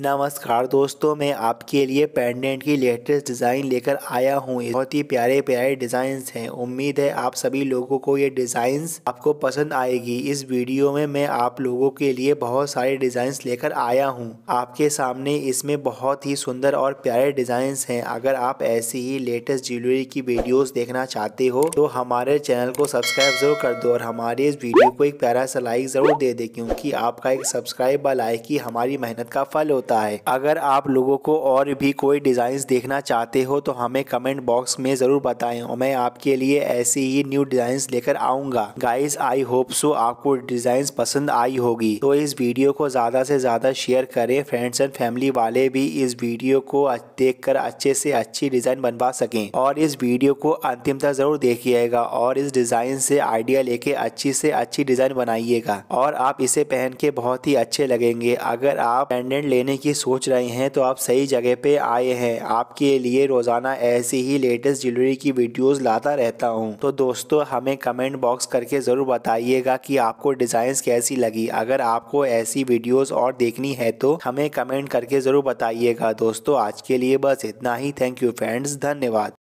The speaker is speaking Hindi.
नमस्कार दोस्तों, मैं आपके लिए पेंडेंट की लेटेस्ट डिज़ाइन लेकर आया हूँ। बहुत ही प्यारे प्यारे डिज़ाइंस हैं। उम्मीद है आप सभी लोगों को ये डिज़ाइंस आपको पसंद आएगी। इस वीडियो में मैं आप लोगों के लिए बहुत सारे डिज़ाइंस लेकर आया हूँ। आपके सामने इसमें बहुत ही सुंदर और प्यारे डिज़ाइंस हैं। अगर आप ऐसी ही लेटेस्ट ज्वेलरी की वीडियोस देखना चाहते हो तो हमारे चैनल को सब्सक्राइब ज़रूर कर दो और हमारे इस वीडियो को एक प्यारा सा लाइक ज़रूर दे दे, क्योंकि आपका एक सब्सक्राइब व लाइक ही हमारी मेहनत का फल होता होता है। अगर आप लोगों को और भी कोई डिज़ाइन देखना चाहते हो तो हमें कमेंट बॉक्स में ज़रूर बताएँ और मैं आपके लिए ऐसी ही न्यू डिज़ाइन लेकर आऊँगा। गाइस आई होप सो आपको डिज़ाइन पसंद आई होगी। तो इस वीडियो को ज़्यादा से ज़्यादा शेयर करें। फ्रेंड्स एंड फैमिली वाले भी इस वीडियो को देखकर अच्छे से अच्छी डिज़ाइन बनवा सकें। और इस वीडियो को अंतिम तक ज़रूर देखिएगा और इस डिज़ाइन से आइडिया लेके अच्छी से अच्छी डिज़ाइन बनाइएगा। और आप इसे पहन के बहुत ही अच्छे लगेंगे। अगर आप पेंडेंट लेने लेने की सोच रहे हैं तो आप सही जगह पे आए हैं। आपके लिए रोज़ाना ऐसी ही लेटेस्ट ज्वेलरी की वीडियोस लाता रहता हूँ। तो दोस्तों, हमें कमेंट बॉक्स करके ज़रूर बताइएगा कि आपको डिज़ाइंस कैसी लगी। अगर आपको ऐसी वीडियोस और देखनी है तो हमें कमेंट करके ज़रूर बताइएगा। दोस्तों, आज के लिए बस इतना ही। थैंक यू फ्रेंड्स, धन्यवाद।